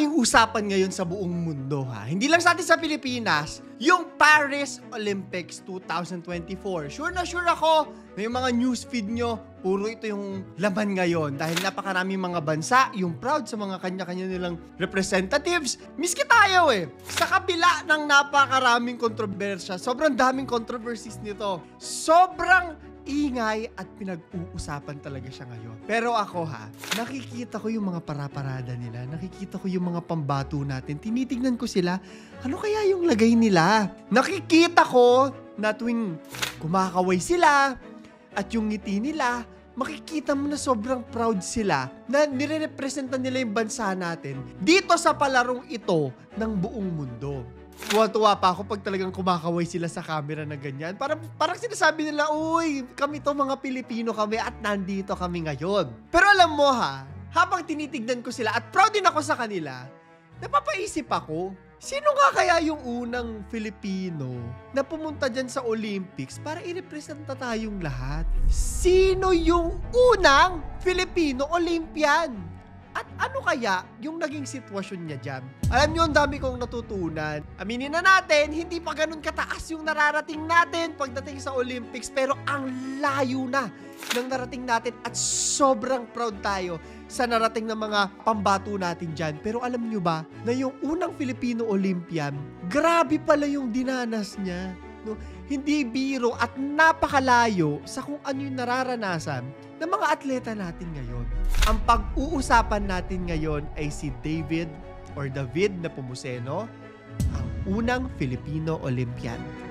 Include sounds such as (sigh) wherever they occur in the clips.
malaking usapan ngayon sa buong mundo ha. Hindi lang sa atin sa Pilipinas, yung Paris Olympics 2024. Sure na sure ako na yung mga newsfeed nyo, puro ito yung laman ngayon dahil napakaraming mga bansa yung proud sa mga kanya-kanya nilang representatives. Miski tayo eh. Sa kabila ng napakaraming kontrobersya, sobrang daming controversies nito. Sobrang ingay at pinag-uusapan talaga siya ngayon. Pero ako ha, nakikita ko yung mga paraparada nila, nakikita ko yung mga pambato natin, tinitignan ko sila, ano kaya yung lagay nila? Nakikita ko na tuwing kumakaway sila at yung ngiti nila, makikita mo na sobrang proud sila na nire-representan nila yung bansa natin dito sa palarong ito ng buong mundo. Tuwa-tuwa pa ako pag talagang kumakaway sila sa camera na ganyan. Parang, parang sinasabi nila, uy, kami to mga Pilipino kami at nandito kami ngayon. Pero alam mo ha, habang tinitignan ko sila at proud din ako sa kanila, napapaisip ako, sino nga kaya yung unang Filipino na pumunta dyan sa Olympics para i-representa tayong lahat? Sino yung unang Filipino Olympian? At ano kaya yung naging sitwasyon niya dyan? Alam niyo, ang dami kong natutunan. Aminin na natin, hindi pa ganun kataas yung nararating natin pagdating sa Olympics. Pero ang layo na ng narating natin at sobrang proud tayo sa narating ng mga pambato natin dyan. Pero alam niyo ba na yung unang Filipino Olympian, grabe pala yung dinanas niya. No? Hindi biro at napakalayo sa kung ano yung nararanasan ng mga atleta natin ngayon. Ang pag-uusapan natin ngayon ay si David or David na Pumuseno, ang unang Filipino Olympian.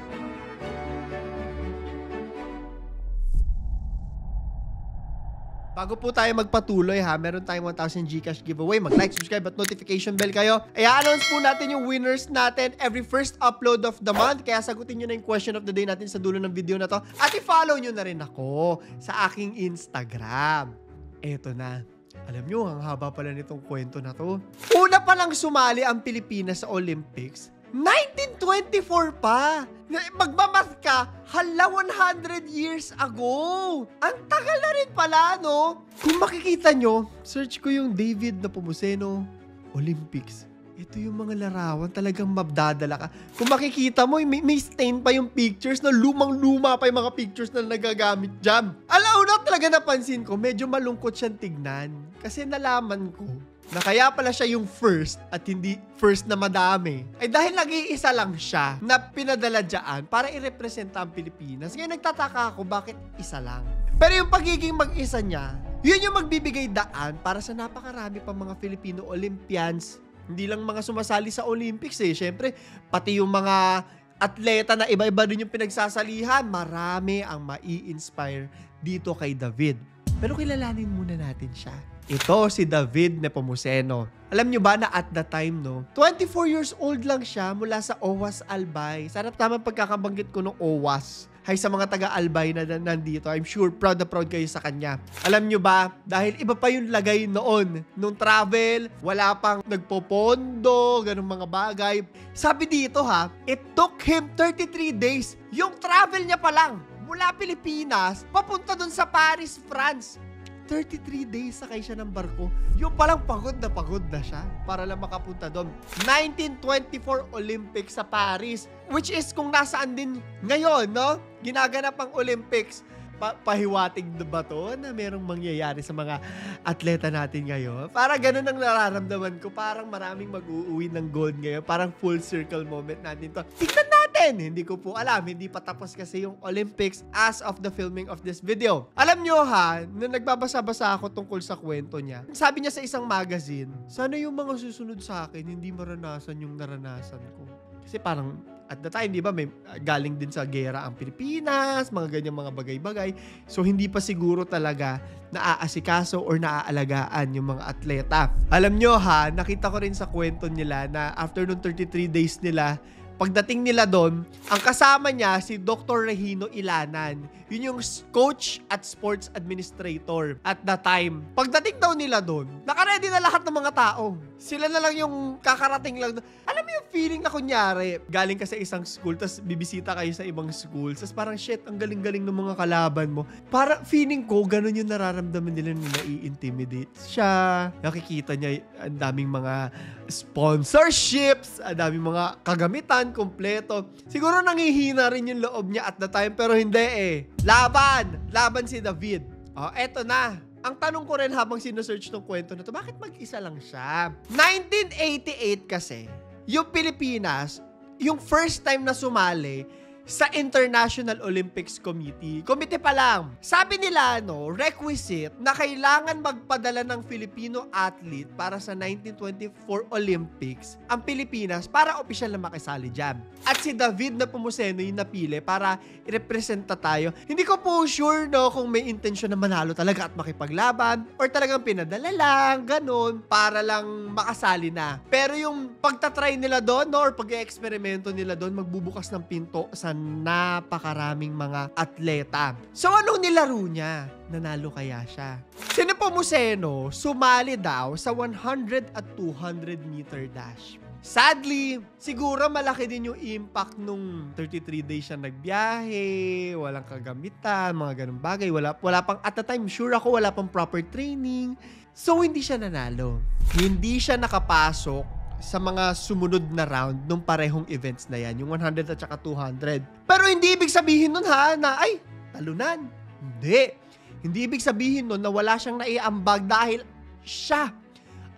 Bago po tayo magpatuloy ha, meron tayong 1,000 Gcash giveaway. Mag-like, subscribe at notification bell kayo. I-announce po natin yung winners natin every first upload of the month. Kaya sagutin nyo na yung question of the day natin sa dulo ng video na to. At i-follow nyo na rin ako sa aking Instagram. Eto na. Alam nyo, ang haba pala nitong kwento na to. Una pa lang sumali ang Pilipinas sa Olympics, 1924 pa! Magmamath ka, hala 100 years ago! Ang tagal na rin pala, no? Kung makikita nyo, search ko yung David na Pumuseno Olympics. Ito yung mga larawan, talagang mabdadala ka. Kung makikita mo, may, may stain pa yung pictures na lumang-luma pa yung mga pictures na nagagamit dyan. Alam na talaga napansin ko, medyo malungkot siyang tignan. Kasi nalaman ko, na kaya pala siya yung first at hindi first na madami. Ay dahil nag-iisa lang siya na pinadala dyan para i-representa ang Pilipinas. Ngayon nagtataka ako bakit isa lang. Pero yung pagiging mag-isa niya, yun yung magbibigay daan para sa napakarami pa mga Filipino Olympians. Hindi lang mga sumasali sa Olympics eh. Siyempre, pati yung mga atleta na iba-iba din yung pinagsasalihan, marami ang mai-inspire dito kay David. Pero kilalanin muna natin siya. Ito si David Nepomuceno. Alam nyo ba na at the time, no? 24 years old lang siya mula sa OWAS Albay. Sana tama pagkakabanggit ko ng OWAS. Hay sa mga taga-Albay na nandito, I'm sure proud na proud kayo sa kanya. Alam nyo ba, dahil iba pa yung lagay noon, nung travel, wala pang nagpopondo, ganun mga bagay. Sabi dito ha, it took him 33 days. Yung travel niya pa lang, mula Pilipinas, papunta dun sa Paris, France. 33 days sakay siya ng barko. Yung palang pagod na pagod na siya para lang makapunta doon. 1924 Olympics sa Paris. Which is kung nasaan din ngayon, no? Ginaganap ang Olympics. Pa- pahiwatig na ba to na merong mangyayari sa mga atleta natin ngayon? Para ganun ang nararamdaman ko. Parang maraming mag-uuwi ng gold ngayon. Parang full circle moment natin to. Tignan natin! Hindi ko po alam. Hindi pa tapos kasi yung Olympics as of the filming of this video. Alam nyo ha, nung nagbabasa-basa ako tungkol sa kwento niya, sabi niya sa isang magazine, sana yung mga susunod sa akin, hindi maranasan yung naranasan ko. Kasi parang at the time, di ba, may uh, galing din sa gera ang Pilipinas, mga ganyang mga bagay-bagay. So, hindi pa siguro talaga naaasikaso or naaalagaan yung mga atleta. Alam nyo ha, nakita ko rin sa kwento nila na after nung 33 days nila, pagdating nila doon, ang kasama niya si Dr. Regino Ilanan. Yun yung coach at sports administrator at the time. Pagdating daw nila doon, nakaredy na lahat ng mga tao. Sila na lang yung kakarating lang. Alam mo yung feeling na kunyari, galing ka sa isang school, tapos bibisita kayo sa ibang school, tapos parang shit, ang galing-galing ng mga kalaban mo. Para feeling ko, ganun yung nararamdaman nila nung nai-intimidate siya. Nakikita niya ang daming mga sponsorships, ang daming mga kagamitan, kompleto. Siguro nangihina rin yung loob niya at the time, pero hindi eh. Laban! Laban si David. Oh, eto na. Ang tanong ko rin habang sinesearch ng kwento na to, bakit mag-isa lang siya? 1988 kasi, yung Pilipinas, yung first time na sumali sa International Olympics Committee. Komite pa lang. Sabi nila, no, requisite na kailangan magpadala ng Filipino athlete para sa 1924 Olympics ang Pilipinas para opisyal na makisali dyan. At si David na pumuseno yung napili para i-representa tayo. Hindi ko po sure, no, kung may intensyon na manalo talaga at makipaglaban or talagang pinadala lang, ganun, para lang makasali na. Pero yung pagtatry nila doon, no, or pag-eksperimento nila doon, magbubukas ng pinto sa napakaraming mga atleta. So anong nilaro niya? Nanalo kaya siya? Si Nepomuceno sumali daw sa 100 at 200 meter dash. Sadly, siguro malaki din yung impact nung 33 days siya nagbiyahe, walang kagamitan, mga ganun bagay. Wala, wala pang, at the time, sure ako, wala pang proper training. So, hindi siya nanalo. Hindi siya nakapasok sa mga sumunod na round nung parehong events na yan, yung 100 at saka 200. Pero hindi ibig sabihin nun ha, na ay, talunan. Hindi. Hindi ibig sabihin nun na wala siyang naiambag dahil siya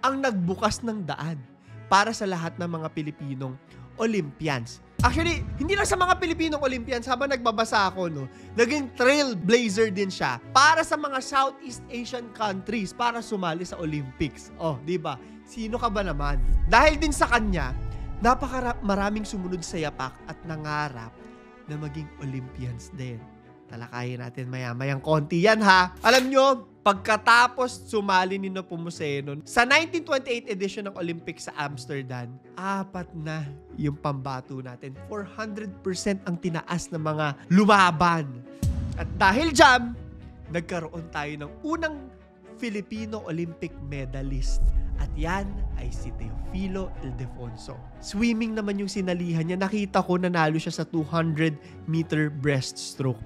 ang nagbukas ng daan para sa lahat ng mga Pilipinong Olympians. Actually, hindi lang sa mga Pilipinong Olympians, habang nagbabasa ako, no, naging trailblazer din siya para sa mga Southeast Asian countries para sumali sa Olympics. Oh, di ba? Sino ka ba naman? Dahil din sa kanya, napaka maraming sumunod sa yapak at nangarap na maging Olympians din. Talakayin natin maya-mayang konti yan ha. Alam nyo, pagkatapos sumali ni Nepomuceno sa 1928 edition ng Olympics sa Amsterdam, apat na yung pambato natin. 400% ang tinaas ng mga lumaban. At dahil dyan, nagkaroon tayo ng unang Filipino Olympic medalist at yan ay si Teofilo Ildefonso. Swimming naman yung sinalihan niya. Nakita ko nanalo siya sa 200 meter breaststroke.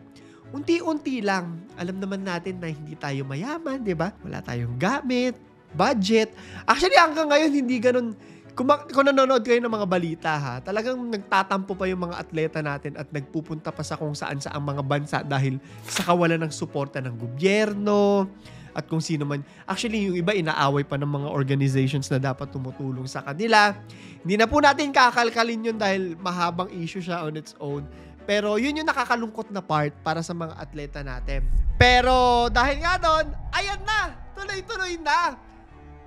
Unti-unti lang. Alam naman natin na hindi tayo mayaman, di ba? Wala tayong gamit, budget. Actually, hanggang ngayon, hindi ganun kung, kung nanonood kayo ng mga balita ha, talagang nagtatampo pa yung mga atleta natin at nagpupunta pa sa kung saan sa ang mga bansa dahil sa kawalan ng suporta ng gobyerno, at kung sino man. Actually, yung iba inaaway pa ng mga organizations na dapat tumutulong sa kanila. Hindi na po natin kakalkalin yun dahil mahabang issue siya on its own. Pero yun yung nakakalungkot na part para sa mga atleta natin. Pero dahil nga doon, ayan na! Tuloy-tuloy na!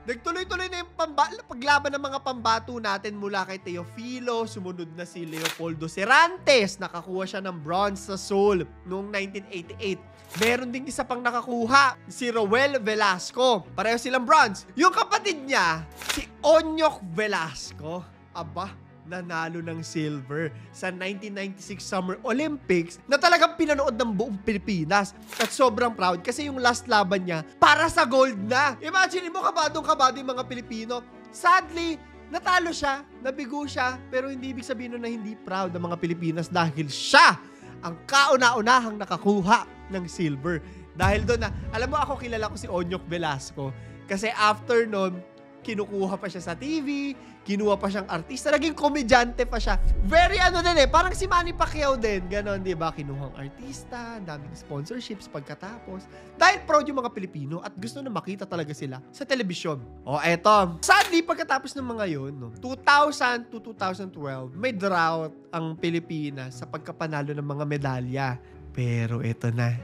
Nagtuloy-tuloy na yung pamba- paglaban ng mga pambato natin mula kay Teofilo, sumunod na si Leopoldo Cervantes, nakakuha siya ng bronze sa Seoul noong 1988. Meron ding isa pang nakakuha, si Roel Velasco. Pareho silang bronze. Yung kapatid niya, si Onyok Velasco. Aba, nanalo ng silver sa 1996 Summer Olympics na talagang pinanood ng buong Pilipinas. At sobrang proud kasi yung last laban niya para sa gold na. Imagine mo kabadong kabado yung mga Pilipino. Sadly, natalo siya, nabigo siya, pero hindi ibig sabihin na hindi proud ng mga Pilipinas dahil siya ang kauna-unahang nakakuha ng silver. Dahil doon na, alam mo ako kilala ko si Onyok Velasco kasi after nun, kinukuha pa siya sa TV, kinuha pa siyang artista, naging komedyante pa siya. Very ano din eh, parang si Manny Pacquiao din, ganon, di ba? Kinuhang artista, daming sponsorships pagkatapos. Dahil proud yung mga Pilipino at gusto na makita talaga sila sa telebisyon. O eto, sadly pagkatapos ng mga yun, no, 2000 to 2012, may drought ang Pilipinas sa pagkapanalo ng mga medalya. Pero eto na,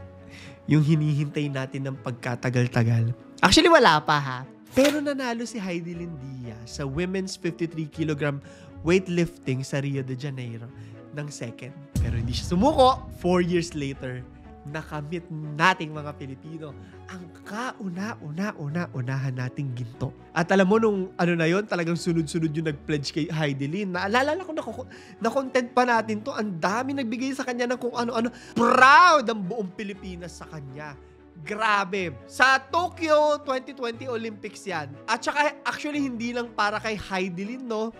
yung hinihintay natin ng pagkatagal-tagal. Actually, wala pa ha. Pero nanalo si Heidi Lindia sa women's 53 kg weightlifting sa Rio de Janeiro ng second. Pero hindi siya sumuko. Four years later, nakamit nating mga Pilipino ang kauna-una-una-unahan nating ginto. At alam mo, nung ano na yon talagang sunod-sunod yung nag-pledge kay Heidi Lin. Naalala ko na, na content pa natin to. Ang dami nagbigay sa kanya ng kung ano-ano. Proud ang buong Pilipinas sa kanya Grabe. Sa Tokyo 2020 Olympics yan. At saka actually hindi lang para kay Heidelin, no?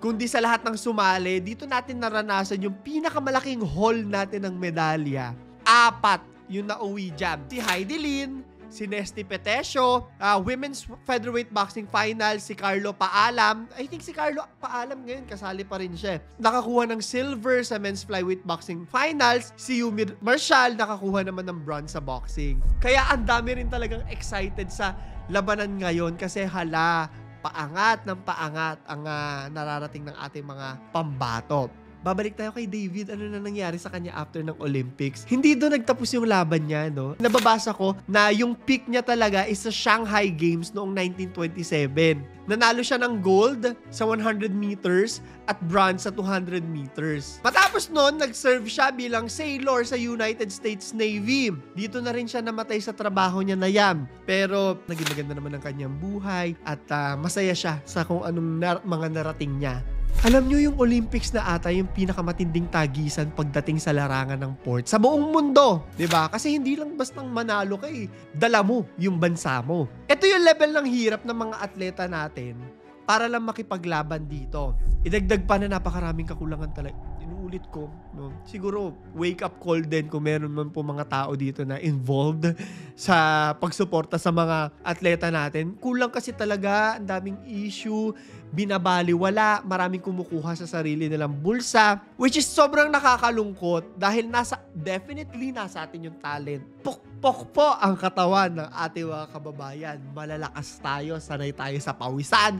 kundi sa lahat ng sumali, dito natin naranasan yung pinakamalaking haul natin ng medalya. Apat yung nauwi dyan. Si Heidi Lin, si Nesty Petesio, ah, Women's Featherweight Boxing Final, si Carlo Paalam. I think si Carlo Paalam ngayon, kasali pa rin siya. Nakakuha ng silver sa Men's Flyweight Boxing Finals. Si Yumi Marshall, nakakuha naman ng bronze sa boxing. Kaya ang dami rin talagang excited sa labanan ngayon kasi hala, paangat ng paangat ang ah, nararating ng ating mga pambato. Babalik tayo kay David. Ano na nangyari sa kanya after ng Olympics? Hindi doon nagtapos yung laban niya, no? Nababasa ko na yung peak niya talaga is sa Shanghai Games noong 1927. Nanalo siya ng gold sa 100 meters at bronze sa 200 meters. Matapos noon, nag-serve siya bilang sailor sa United States Navy. Dito na rin siya namatay sa trabaho niya na yan. Pero naging maganda naman ang kanyang buhay at ah, masaya siya sa kung anong nar- mga narating niya. Alam nyo yung Olympics na ata yung pinakamatinding tagisan pagdating sa larangan ng port sa buong mundo, 'di ba? Kasi hindi lang bastang manalo ka eh, dala mo yung bansa mo. Ito yung level ng hirap ng mga atleta natin para lang makipaglaban dito. Idagdag pa na napakaraming kakulangan talaga. Inuulit ko, no? Siguro wake up call din kung meron man po mga tao dito na involved (laughs) sa pagsuporta sa mga atleta natin. Kulang kasi talaga, ang daming issue, binabaliwala, maraming kumukuha sa sarili nilang bulsa, which is sobrang nakakalungkot dahil nasa, definitely nasa atin yung talent. Pukpok po ang katawan ng ating mga kababayan. Malalakas tayo, sanay tayo sa pawisan,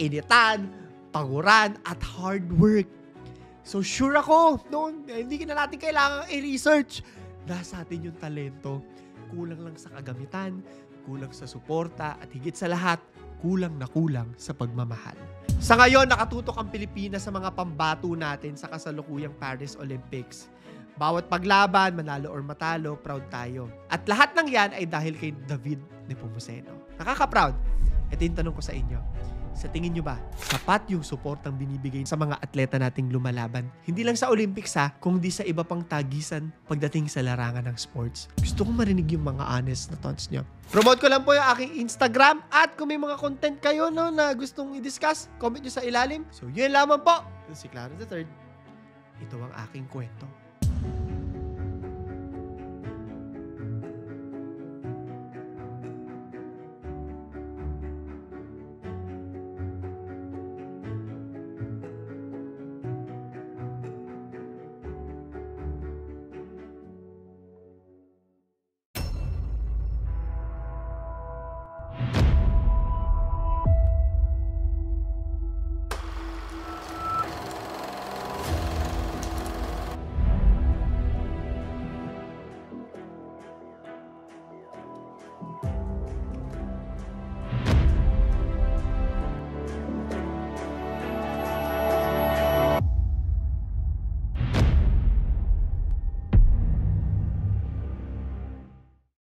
initan, panguran, at hard work. So sure ako, no, hindi na natin kailangan i-research. Nasa atin yung talento. Kulang lang sa kagamitan, kulang sa suporta, at higit sa lahat, kulang na kulang sa pagmamahal. Sa ngayon, nakatutok ang Pilipinas sa mga pambato natin sa kasalukuyang Paris Olympics. Bawat paglaban, manalo or matalo, proud tayo. At lahat ng yan ay dahil kay David Nepomuceno. Nakaka-proud. Ito yung tanong ko sa inyo. Sa tingin nyo ba, sapat yung suportang binibigay sa mga atleta nating lumalaban? Hindi lang sa Olympics ha, kundi sa iba pang tagisan pagdating sa larangan ng sports. Gusto kong marinig yung mga honest na thoughts nyo. Promote ko lang po yung aking Instagram at kung may mga content kayo no, na gustong i-discuss, comment nyo sa ilalim. So yun lamang po. Si the Third. Ito ang aking kwento.